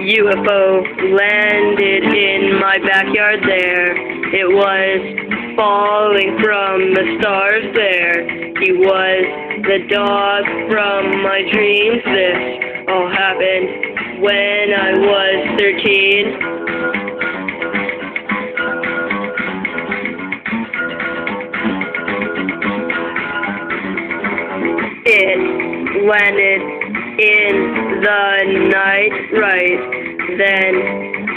UFO landed in my backyard there. It was falling from the stars there. He was the dog from my dreams. This all happened when I was 13. It landed in the night, right. Then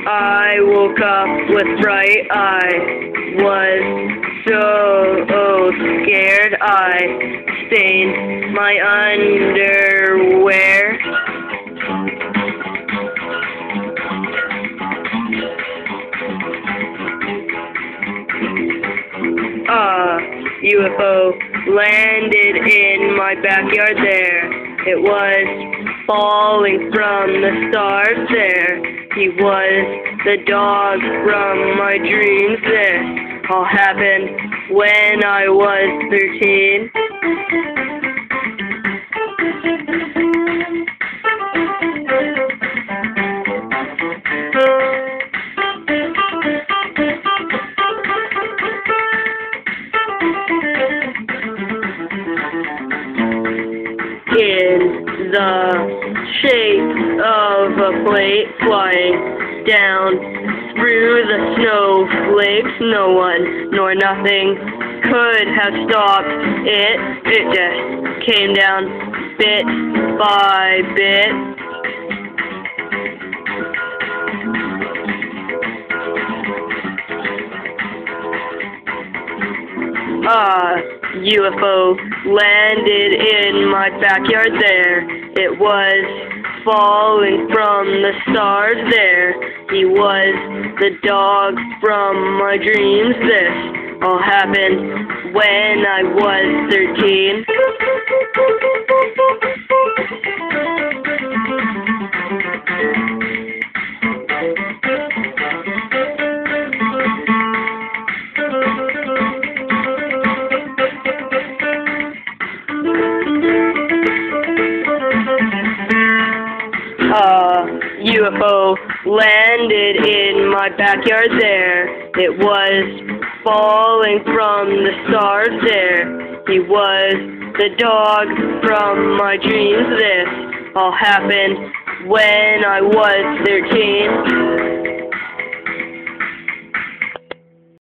I woke up with fright. I was so scared. I stained my underwear. Uh, UFO landed in my backyard there. It was falling from the stars there. He was the dog from my dreams there. All happened when I was 13. The shape of a plate flying down through the snowflakes. No one nor nothing could have stopped it. It just came down bit by bit. Ah, UFO landed in my backyard there. It was falling from the stars there. He was the dog from my dreams. This all happened when I was 13. Uh, UFO landed in my backyard there. It was falling from the stars there. He was the dog from my dreams. This all happened when I was 13.